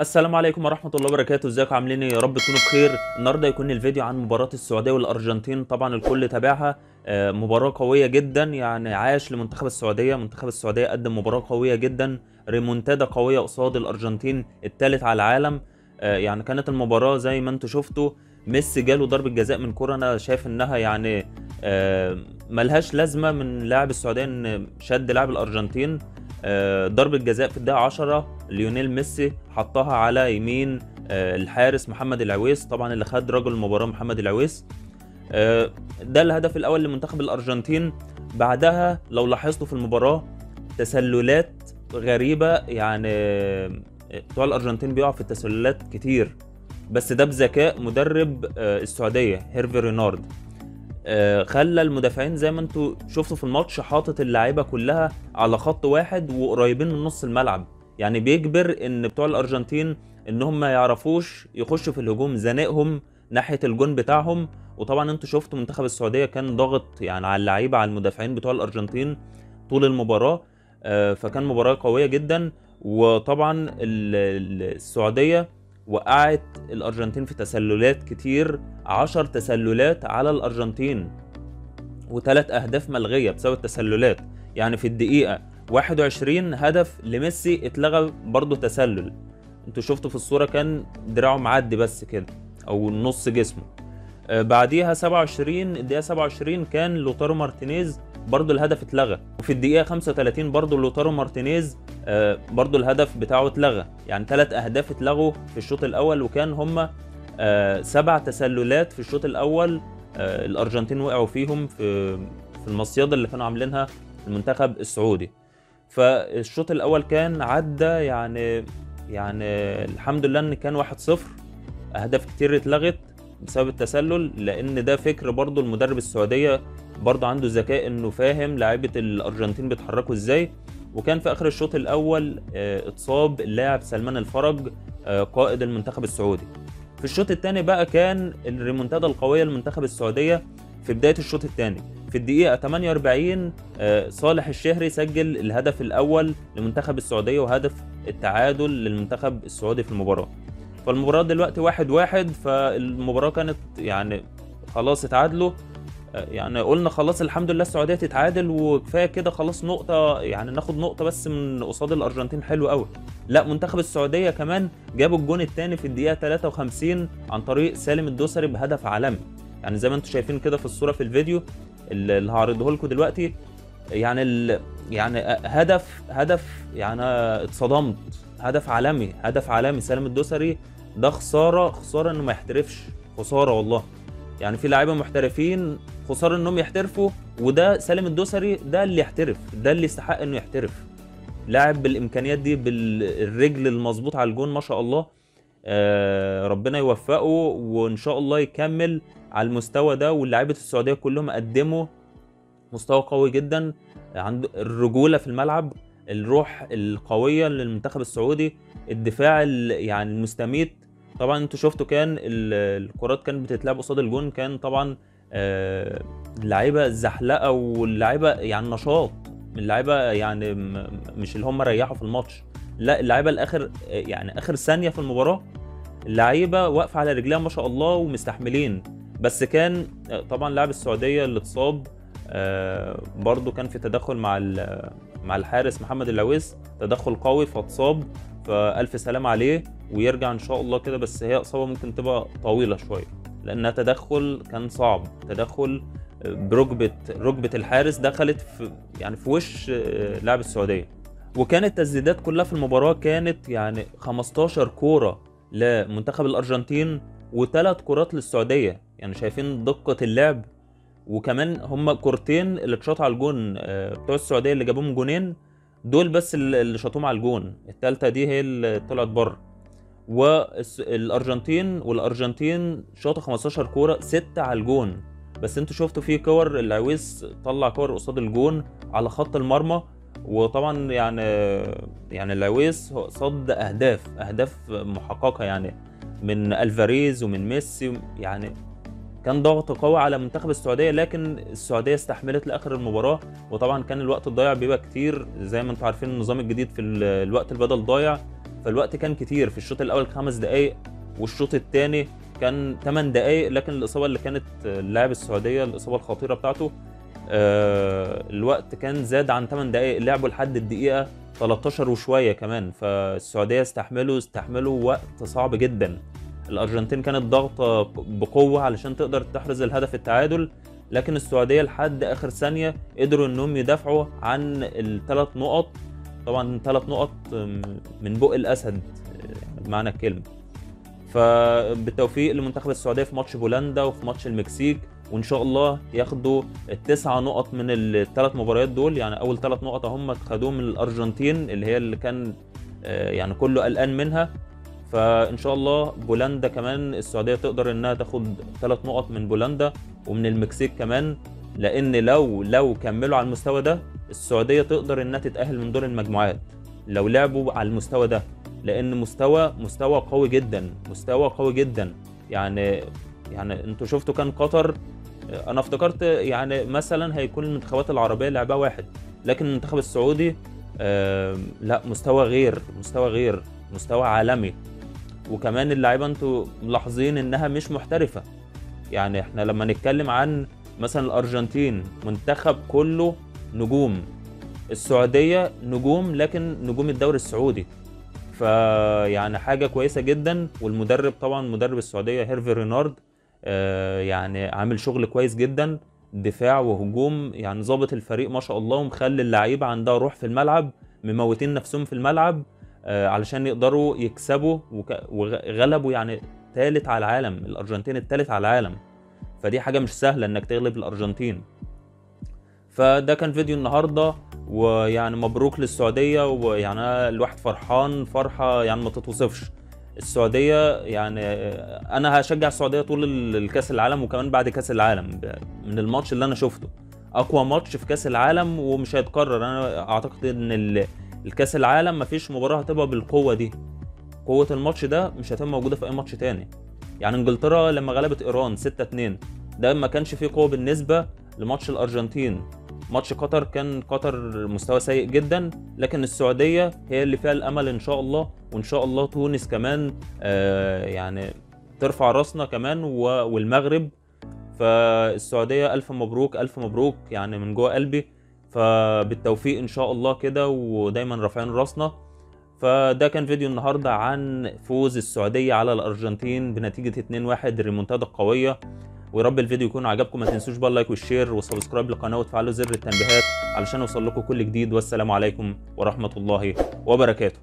السلام عليكم ورحمة الله وبركاته. ازيكم؟ عاملين إيه؟ يا رب تكونوا بخير. النهارده يكون الفيديو عن مباراة السعودية والأرجنتين. طبعا الكل تابعها. آه، مباراة قوية جدا. يعني عاش لمنتخب السعودية. منتخب السعودية قدم مباراة قوية جدا. ريمونتادا قوية قصاد الأرجنتين الثالث على العالم. آه، يعني كانت المباراة زي ما أنتم شفتوا. ميسي جاله ضربة جزاء من كرة أنا شايف إنها يعني ملهاش لازمة من لاعب السعودية إن شد لاعب الأرجنتين. آه، ضربة جزاء في الدقيقة 10 ليونيل ميسي حطها على يمين آه، الحارس محمد العويس طبعا اللي خد رجل المباراة محمد العويس. آه، ده الهدف الأول لمنتخب الأرجنتين. بعدها لو لاحظتوا في المباراة تسللات غريبة يعني آه، بتوع الأرجنتين بيقعوا في التسللات كتير. بس ده بذكاء مدرب آه، السعودية هيرفي رينارد. آه، خلى المدافعين زي ما أنتوا شفتوا في الماتش حاطط اللعيبة كلها على خط واحد وقريبين من نص الملعب. يعني بيجبر إن بتوع الأرجنتين انهم ما يعرفوش يخشوا في الهجوم زنقهم ناحية الجون بتاعهم. وطبعا أنتوا شفتوا منتخب السعودية كان ضاغط يعني على اللعيبة على المدافعين بتوع الأرجنتين طول المباراة آه، فكان مباراة قوية جدا. وطبعا ال- ال- السعودية وقعت الأرجنتين في تسللات كتير عشر تسللات على الأرجنتين وثلاث أهداف ملغية بسبب التسللات. يعني في الدقيقة 21 هدف لميسي اتلغى برضه تسلل. أنتوا شفتوا في الصورة كان دراعه معدي بس كده أو نص جسمه. آه، بعديها 27 الدقيقة 27 كان لوتارو مارتينيز برضه الهدف اتلغى. وفي الدقيقة 35 برضه لوتارو مارتينيز آه، برضه الهدف بتاعه اتلغى. يعني ثلاث أهداف اتلغوا في الشوط الأول وكان هما آه، سبع تسللات في الشوط الأول آه، الأرجنتين وقعوا فيهم في في المصيدة اللي كانوا عاملينها المنتخب السعودي. فالشوط الأول كان عدى يعني يعني الحمد لله إن كان 1-0 أهداف كتير اتلغت بسبب التسلل لأن ده فكر برضو المدرب السعودية برضو عنده ذكاء إنه فاهم لاعيبه الأرجنتين بيتحركوا إزاي. وكان في آخر الشوط الأول آه، اتصاب اللاعب سلمان الفرج آه، قائد المنتخب السعودي. في الشوط الثاني بقى كان الريمونتادا القوية للمنتخب السعودية في بداية الشوط الثاني. في الدقيقة 48 آه، صالح الشهري سجل الهدف الأول لمنتخب السعودية وهدف التعادل للمنتخب السعودي في المباراة. فالمباراة دلوقتي واحد واحد فالمباراة كانت يعني خلاص اتعادلوا. يعني قلنا خلاص الحمد لله السعودية تتعادل وكفاية كده خلاص نقطة يعني ناخد نقطة بس من قصاد الأرجنتين. حلو قوي. لا منتخب السعودية كمان جابوا الجون الثاني في الدقيقة 53 عن طريق سالم الدوسري بهدف عالمي. يعني زي ما أنتم شايفين كده في الصورة في الفيديو اللي هعرضه لكم دلوقتي يعني ال... يعني هدف هدف يعني اتصدمت. هدف عالمي هدف عالمي. سالم الدوسري ده خسارة خسارة إنه ما يحترفش. خسارة والله. يعني في لعيبة محترفين خسارة إنهم يحترفوا وده سالم الدوسري ده اللي يحترف ده اللي يستحق إنه يحترف. لاعب بالإمكانيات دي بالرجل المظبوط على الجون ما شاء الله آه، ربنا يوفقه وإن شاء الله يكمل على المستوى ده واللاعيبة السعودية كلهم قدموا مستوى قوي جدا عند الرجولة في الملعب الروح القوية للمنتخب السعودي الدفاع ال- يعني المستميت. طبعا أنتوا شفتوا كان ال- الكرات كانت بتتلعب قصاد الجون كان طبعا اللعيبة الزحلقة واللعيبة يعني نشاط. اللعيبة يعني مش اللي هم ريحوا في الماتش. لا اللعيبة الآخر يعني آخر ثانية في المباراة اللعيبة واقفة على رجليها ما شاء الله ومستحملين. بس كان آه، طبعا لاعب السعودية اللي اتصاب آه، برضو كان في تدخل مع مع الحارس محمد العويس تدخل قوي فاتصاب فألف سلام عليه ويرجع إن شاء الله كده. بس هي إصابة ممكن تبقى طويلة شوية. لانها تدخل كان صعب. تدخل بركبه ركبة الحارس دخلت في يعني في وش آه، لاعب السعودية. وكانت التسديدات كلها في المباراة كانت يعني 15 كورة لمنتخب الأرجنتين وثلاث كرات للسعودية. يعني شايفين دقة اللعب. وكمان هم كورتين اللي اتشاطوا على الجون آه، بتوع السعودية اللي جابوهم جونين دول بس اللي شاطوهم على الجون. الثالثه دي هي اللي طلعت بره. والارجنتين والأرجنتين شاطوا 15 كورة 6 على الجون. بس أنتوا شفتوا في كور العويس طلع كور قصاد الجون على خط المرمى وطبعا يعني يعني العويس صد أهداف أهداف محققة يعني من ألفاريز ومن ميسي يعني كان ضغط قوي على منتخب السعودية لكن السعودية استحملت لآخر المباراة. وطبعا كان الوقت الضايع بيبقى كتير زي ما أنتم عارفين النظام الجديد في ال- الوقت البدل ضايع. فالوقت كان كتير. في الشوط الأول خمس دقائق والشوط الثاني كان 8 دقائق لكن الإصابة اللي كانت اللاعب السعودية الإصابة الخطيرة بتاعته آه، الوقت كان زاد عن 8 دقائق لعبوا لحد الدقيقة 13 وشوية كمان. فالسعودية استحملوا استحملوا وقت صعب جدا. الأرجنتين كانت ضاغطة بقوة علشان تقدر تحرز الهدف التعادل لكن السعودية لحد آخر ثانية قدروا إنهم يدافعوا عن الثلاث نقط. طبعا ثلاث نقط من بق الأسد بمعنى الكلمة. فبالتوفيق لمنتخب السعودية في ماتش بولندا وفي ماتش المكسيك وإن شاء الله ياخدوا التسعة نقط من الثلاث مباريات دول. يعني أول ثلاث نقط هم خدوهم من الأرجنتين اللي هي اللي كان آه، يعني كله قلقان منها. فإن شاء الله بولندا كمان السعودية تقدر إنها تاخد ثلاث نقط من بولندا ومن المكسيك كمان. لأن لو لو كملوا على المستوى ده السعودية تقدر إنها تتأهل من دور المجموعات. لو لعبوا على المستوى ده لأن مستوى مستوى قوي جدا مستوى قوي جدا. يعني يعني أنتوا شفتوا كان قطر أنا افتكرت يعني مثلا هيكون المنتخبات العربية لعبها واحد لكن المنتخب السعودي لا مستوى غير مستوى غير مستوى عالمي. وكمان اللعيبة أنتوا ملاحظين إنها مش محترفة. يعني إحنا لما نتكلم عن مثلا الأرجنتين منتخب كله نجوم. السعودية نجوم لكن نجوم الدوري السعودي. فيعني حاجة كويسة جدا. والمدرب طبعا مدرب السعودية هيرفي رينارد آه، يعني عامل شغل كويس جدا. دفاع وهجوم يعني ظابط الفريق ما شاء الله ومخلي اللعيبة عندها روح في الملعب مموتين نفسهم في الملعب آه، علشان يقدروا يكسبوا وغلبوا يعني ثالث على العالم الأرجنتين الثالث على العالم. فدي حاجة مش سهلة إنك تغلب الأرجنتين. فده كان فيديو النهارده ويعني مبروك للسعودية ويعني أنا الواحد فرحان فرحة يعني ما تتوصفش. السعودية يعني أنا هشجع السعودية طول ال- الكأس العالم وكمان بعد كأس العالم من الماتش اللي أنا شفته. أقوى ماتش في كأس العالم ومش هيتكرر. أنا أعتقد إن ال- الكأس العالم مفيش مباراة هتبقى بالقوة دي. قوة الماتش ده مش هتبقى موجودة في أي ماتش تاني. يعني إنجلترا لما غلبت إيران 6 2 ده ما كانش فيه قوة بالنسبة لماتش الأرجنتين. ماتش قطر كان قطر مستوى سيء جدا لكن السعودية هي اللي فيها الأمل إن شاء الله وإن شاء الله تونس كمان آه يعني ترفع راسنا كمان والمغرب. فالسعودية ألف مبروك ألف مبروك يعني من جوه قلبي. فبالتوفيق إن شاء الله كده ودايما رافعين راسنا. فده كان فيديو النهارده عن فوز السعودية على الأرجنتين بنتيجة 2-1 الريمونتادا القويه ويا رب الفيديو يكون عجبكم. ما تنسوش بقى ال like وال share و subscribe للقناه وتفعلوا زر التنبيهات علشان يوصل لكم كل جديد. والسلام عليكم ورحمة الله وبركاته.